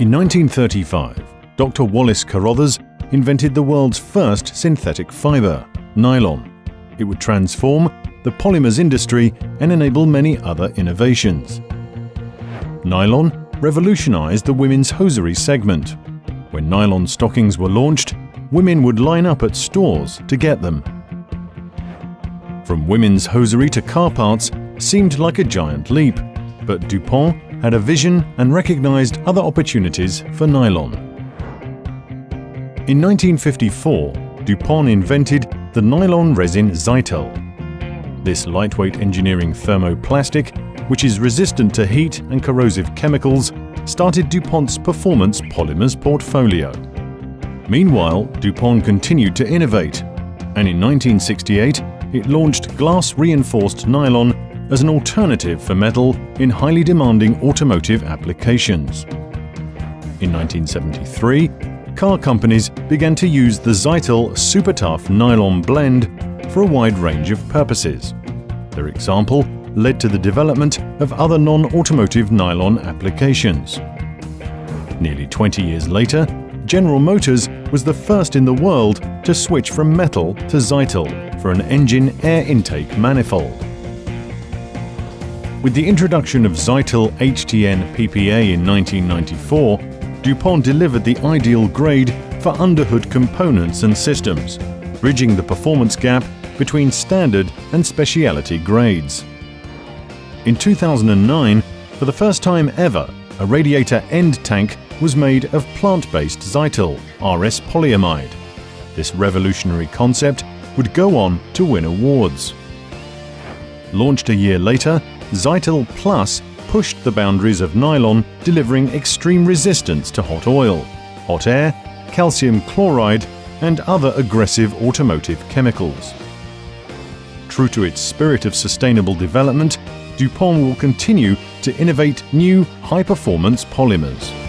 In 1935, Dr. Wallace Carothers invented the world's first synthetic fibre, nylon. It would transform the polymers industry and enable many other innovations. Nylon revolutionized the women's hosiery segment. When nylon stockings were launched, women would line up at stores to get them. From women's hosiery to car parts seemed like a giant leap, but DuPont had a vision and recognized other opportunities for nylon. In 1954, DuPont invented the nylon resin Zytel. This lightweight engineering thermoplastic, which is resistant to heat and corrosive chemicals, started DuPont's performance polymers portfolio. Meanwhile, DuPont continued to innovate, and in 1968 it launched glass-reinforced nylon as an alternative for metal in highly demanding automotive applications. In 1973, car companies began to use the Zytel Super Tough nylon blend for a wide range of purposes. Their example led to the development of other non-automotive nylon applications. Nearly 20 years later, General Motors was the first in the world to switch from metal to Zytel for an engine air intake manifold. With the introduction of Zytel HTN PPA in 1994, DuPont delivered the ideal grade for underhood components and systems, bridging the performance gap between standard and specialty grades. In 2009, for the first time ever, a radiator end tank was made of plant-based Zytel RS polyamide. This revolutionary concept would go on to win awards. Launched a year later, Zytel Plus pushed the boundaries of nylon, delivering extreme resistance to hot oil, hot air, calcium chloride, and other aggressive automotive chemicals. True to its spirit of sustainable development, DuPont will continue to innovate new high-performance polymers.